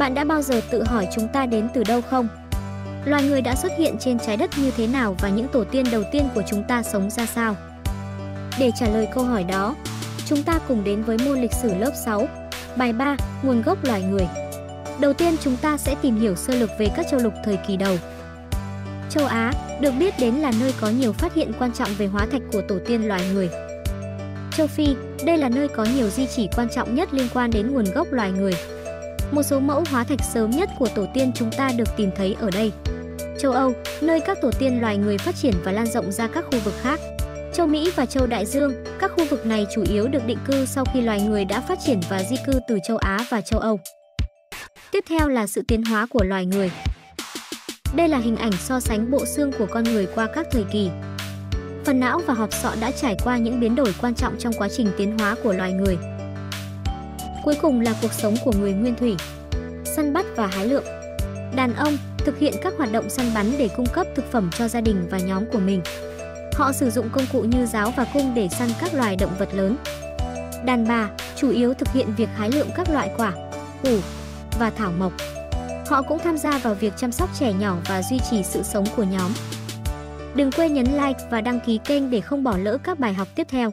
Bạn đã bao giờ tự hỏi chúng ta đến từ đâu không? Loài người đã xuất hiện trên trái đất như thế nào và những tổ tiên đầu tiên của chúng ta sống ra sao? Để trả lời câu hỏi đó, chúng ta cùng đến với môn lịch sử lớp 6, bài 3, nguồn gốc loài người. Đầu tiên chúng ta sẽ tìm hiểu sơ lược về các châu lục thời kỳ đầu. Châu Á được biết đến là nơi có nhiều phát hiện quan trọng về hóa thạch của tổ tiên loài người. Châu Phi, đây là nơi có nhiều di chỉ quan trọng nhất liên quan đến nguồn gốc loài người. Một số mẫu hóa thạch sớm nhất của tổ tiên chúng ta được tìm thấy ở đây. Châu Âu, nơi các tổ tiên loài người phát triển và lan rộng ra các khu vực khác. Châu Mỹ và châu Đại Dương, các khu vực này chủ yếu được định cư sau khi loài người đã phát triển và di cư từ châu Á và châu Âu. Tiếp theo là sự tiến hóa của loài người. Đây là hình ảnh so sánh bộ xương của con người qua các thời kỳ. Phần não và hộp sọ đã trải qua những biến đổi quan trọng trong quá trình tiến hóa của loài người. Cuối cùng là cuộc sống của người nguyên thủy. Săn bắt và hái lượm. Đàn ông thực hiện các hoạt động săn bắn để cung cấp thực phẩm cho gia đình và nhóm của mình. Họ sử dụng công cụ như giáo và cung để săn các loài động vật lớn. Đàn bà chủ yếu thực hiện việc hái lượm các loại quả, củ và thảo mộc. Họ cũng tham gia vào việc chăm sóc trẻ nhỏ và duy trì sự sống của nhóm. Đừng quên nhấn like và đăng ký kênh để không bỏ lỡ các bài học tiếp theo.